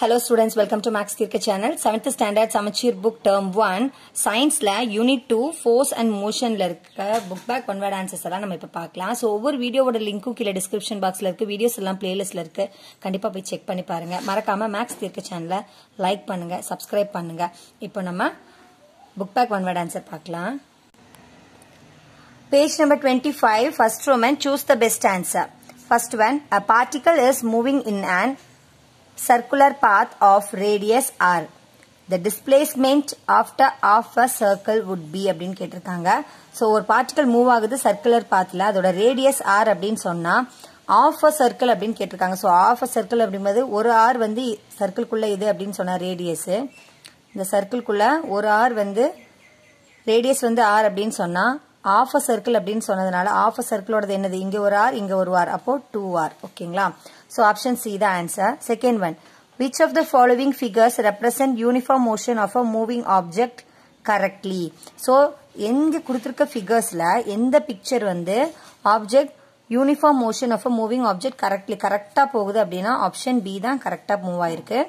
Hello students welcome to maths தீர்க்க channel seventh standard Samacheer book term one சயின்ஸ்ல unit two force and மோஷன்ல இருக்க book back one word answers எல்லாம் நம்ம இப்போ பார்க்கலாம். ஸோ ஒவ்வொரு வீடியோவோட லிங்க்கும் கீழே டிஸ்கிரிப்ஷன் பாக்ஸ்ல இருக்கு. வீடியோஸ் எல்லாம் பிளேலிஸ்ட்ல இருக்கு. கண்டிப்பா போய் செக் பண்ணி பாருங்க. மறக்காம மேக்ஸ் தீர்க்க சேனலை லைக் பண்ணுங்க சப்ஸ்கிரைப் பண்ணுங்க. இப்போ நம்ம book back one word answer பார்க்கலாம். Page number twenty five first Roman choose the best answer first one a particle is moving in and circular path of radius r. The displacement after half a circle would be அப்படின்னு கேட்டிருக்காங்க. So ஒரு particle move ஆகுது circular பாத்தில் அதோட radius R அப்படின்னு சொன்னால் of a circle அப்படின்னு கேட்டிருக்காங்க. ஸோ ஆஃப் அ சர்க்கிள் அப்படிங்கிறது ஒரு ஆர் வந்து சர்க்கிள்குள்ளே இது அப்படின்னு சொன்னால் ரேடியஸ் இந்த சர்க்கிள்குள்ளே ஒரு ஆர் வந்து ரேடியஸ் வந்து ஆர் அப்படின்னு சொன்னால் ஆஃப் அ சர்க்கிள் அப்படின்னு சொன்னதுனால ஆஃப் அ சர்க்கிளோடது என்னது? இங்கே ஒரு ஆர் இங்கே ஒரு ஆர் அப்போ டூ ஆர் ஓகேங்களா ஸோ ஆப்ஷன் சி தான் answer second one which of the following figures represent uniform motion of a moving object correctly so எங்க கொடுத்துருக்க ஃபிகர்ஸ்ல எந்த பிக்சர் வந்து object uniform motion of a moving object correctly கரெக்டாக போகுது அப்படின்னா ஆப்ஷன் பி தான் கரெக்டாக மூவ் ஆயிருக்கு.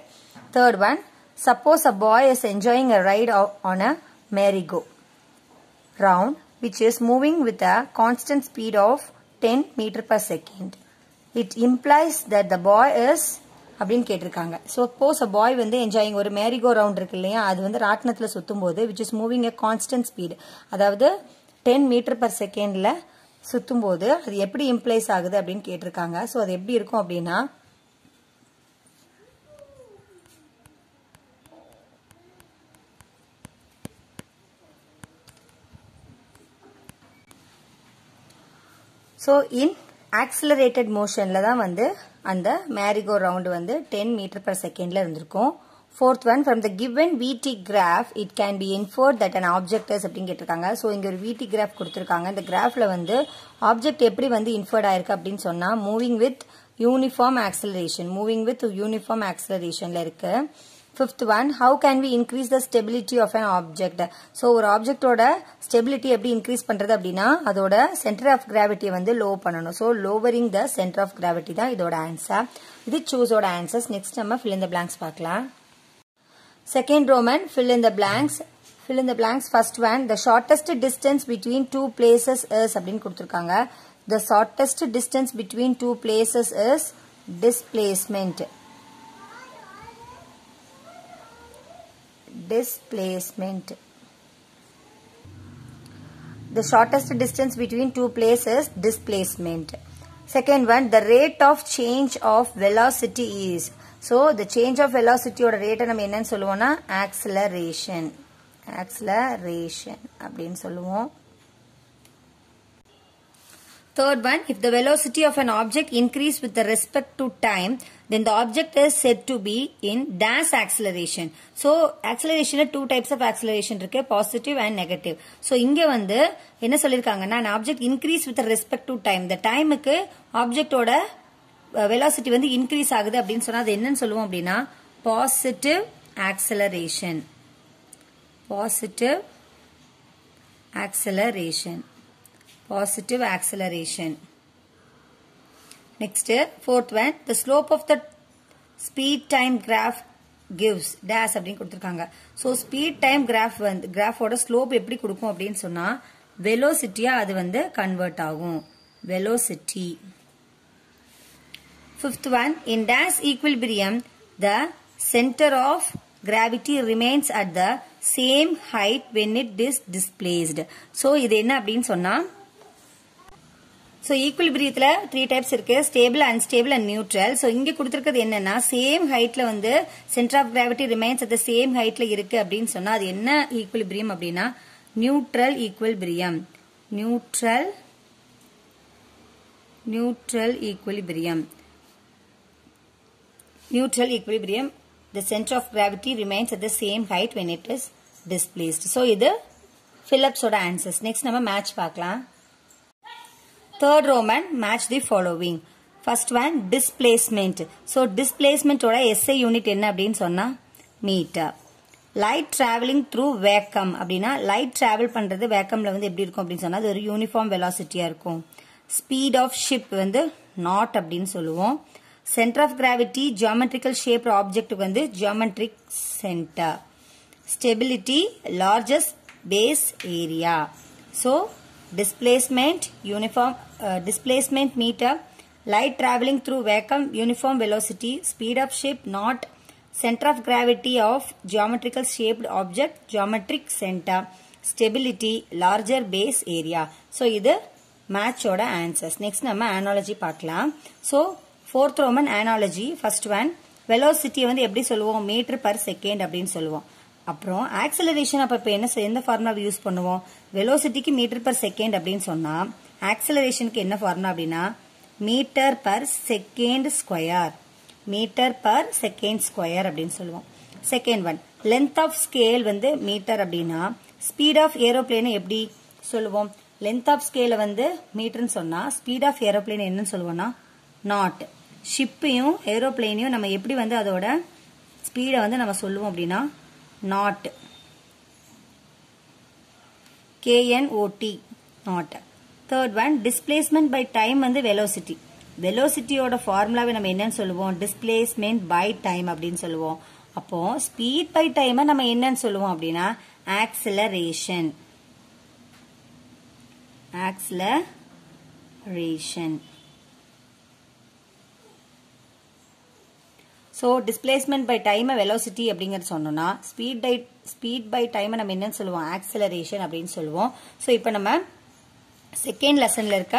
Third one suppose a boy is enjoying a ride on a merry go round which is moving with a constant speed of 10 meter per second. It implies that the boy is அப்படின்னு கேட்டிருக்காங்க. So suppose a பாய் வந்து enjoying ஒரு Marico round இருக்கு இல்லையா? அது வந்து ராட்டினத்தில் சுற்றும் போது which is moving a constant speed அதாவது டென் மீட்டர் பர் செகண்டில் சுற்றும் போது அது எப்படி இம்ப்ளைஸ் ஆகுது அப்படின்னு கேட்டிருக்காங்க. ஸோ அது எப்படி இருக்கும் அப்படின்னா ஸோ இன் ஆக்சிலரேட்டட் மோஷனில் தான் வந்து அந்த மேரிகோ ரவுண்டு வந்து டென் மீட்டர் பர் செகண்டில் இருந்திருக்கும். Fourth one from the given VT graph it can be infer that an object is அப்படின்னு கேட்டிருக்காங்க. ஸோ இங்கே ஒரு விடி கிராஃப் கொடுத்துருக்காங்க. இந்த கிராஃபில் வந்து ஆப்ஜெக்ட் எப்படி வந்து இன்ஃபோர்ட் ஆயிருக்கு அப்படின்னு சொன்னால் moving with uniform acceleration moving with uniform ஆக்சலரேஷனில் இருக்குது fifth one how can we increase the stability of an object so ஒரு ஆப்ஜெக்டோட ஸ்டெபிலிட்டி எப்படி இன்க்ரீஸ் பண்ணுறது அப்படின்னா அதோட சென்டர் ஆஃப் கிராவிட்டியை வந்து லோ பண்ணணும். So lowering the centre of gravity தான் இதோட ஆன்சர் இது சூஸோட ஆன்சர்ஸ் நெக்ஸ்ட் நம்ம ஃபில் இந்த பிளாங்க்ஸ் பார்க்கலாம். செகண்ட் ரோமன் ஃபில் இந்த பிளாங்க்ஸ் ஃபில் இந்த blanks first when the one distance between two places is அப்படின்னு கொடுத்துருக்காங்க. The shortest distance between two places is displacement displacement the shortest distance between two places displacement second one the rate of change of velocity is so the change of velocity ஓட ரேட்டை நம்ம என்னன்னு சொல்லுவோம்னா acceleration acceleration அப்படின்னு சொல்லுவோம் Third one, if the velocity of an object increase with the respect to time, then the object is said to be in dash acceleration. So, acceleration two types of acceleration இருக்கு positive and negative. So, இங்க வந்து என்ன சொல்லிருக்காங்கன்னா an object increase with respect to time. The timeக்கு objectோட velocity வந்து increase ஆகுது அப்படின்னு சொன்னா அது என்னன்னு சொல்லுவோம் அப்படின்னா positive acceleration. Positive acceleration. positive acceleration. Next, fourth one, the slope of the speed time graph gives dash அப்படின்னு கொடுத்துருக்காங்க. ஸோ ஸ்பீட் டைம் கிராஃப் வந்து கிராஃபோட ஸ்லோப் எப்படி கொடுக்கும் அப்படின்னு சொன்னா வெலோசிட்டியா அது வந்து கன்வெர்ட் ஆகும். Velocity fifth one in dash equilibrium the centre of gravity remains at the same height when it is displaced. So இது என்ன அப்படின்னு சொன்னால் ஸோ ஈக்குவலிபிரியத்தில் த்ரீ டைப்ஸ் இருக்குது stable unstable and neutral so இங்கே கொடுத்துருக்கிறது என்னன்னா சேம் ஹைட்டில் வந்து centre of gravity remains at same ஹைட்டில் இருக்குது அப்படின்னு சொன்னால் அது என்ன ஈக்குவலிபிரியம் அப்படின்னா neutral equilibrium neutral neutral equilibrium neutral equilibrium the center of gravity remains at the same height when it is displaced. So, இது Phillips ஓட answers. Next நம்ம match பார்க்கலாம். Third Roman match the following first one displacement. So டிஸ்பிளேஸ்மெண்ட்டோட SI unit என்ன அப்படின்னு சொன்னால் metre light travelling through vacuum அப்படின்னா light travel பண்ணுறது வேக்கமில் வந்து எப்படி இருக்கும் அப்படின்னு சொன்னால் அது ஒரு யூனிஃபார்ம் வெலாசிட்டியாக இருக்கும். ஸ்பீட் ஆஃப் ஷிப் வந்து நாட் அப்படின்னு சொல்லுவோம். Centre of gravity geometrical shape ஆப்ஜெக்ட்டுக்கு வந்து geometric centre stability largest base area so displacement uniform uh, displacement meter light traveling through vacuum uniform velocity speed of ship not center of gravity of geometrical shaped object geometric center stability larger base area so இது மேட்சோட answers next நம்ம analogy பார்க்கலாம் so fourth Roman analogy first one வெலோசிட்டியை வந்து எப்படி சொல்லுவோம் metre per second அப்படின்னு சொல்லுவோம் அப்புறம் ஆக்சலரேஷன் அப்போ இப்போ என்ன எந்த ஃபார்முலாவை யூஸ் பண்ணுவோம்? வெலோசிட்டிக்கு மீட்டர் பர் செகண்ட் அப்படின்னு சொன்னால் ஆக்சலரேஷனுக்கு என்ன ஃபார்முலா அப்படின்னா metre per second square metre per second square அப்படின்னு சொல்லுவோம். Second one length of scale வந்து மீட்டர் அப்படின்னா ஸ்பீட் ஆஃப் ஏரோப்ளேனை எப்படி சொல்லுவோம்? லென்த் ஆஃப் ஸ்கேல வந்து மீட்டர்னு சொன்னால் ஸ்பீட் ஆஃப் ஏரோப்ளேன் என்னன்னு சொல்லுவோம்னா நாட் ஷிப்பையும் ஏரோப்ளேனையும் நம்ம எப்படி வந்து அதோட ஸ்பீடை வந்து நம்ம சொல்லுவோம் அப்படின்னா not knot not third one displacement by time வந்து velocity velocityயோட ஃபார்முலாவை நம்ம என்னன்னு சொல்லுவோம் displacement by time அப்படின்னு சொல்லுவோம் அப்போ speed by time நம்ம என்னன்னு சொல்லுவோம் அப்படின்னா acceleration acceleration so displacement by டைமை வெலோசிட்டி அப்படிங்கிறது சொன்னோம்னா ஸ்பீட் பை ஸ்பீட் பை டைமை நம்ம என்னன்னு சொல்லுவோம்? ஆக்சலரேஷன் அப்படின்னு சொல்லுவோம். ஸோ இப்போ நம்ம செகண்ட் லெசனில் இருக்க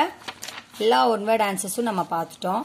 எல்லா ஒன் வேர்ட் ஆன்சர்ஸும் நம்ம பார்த்துட்டோம்.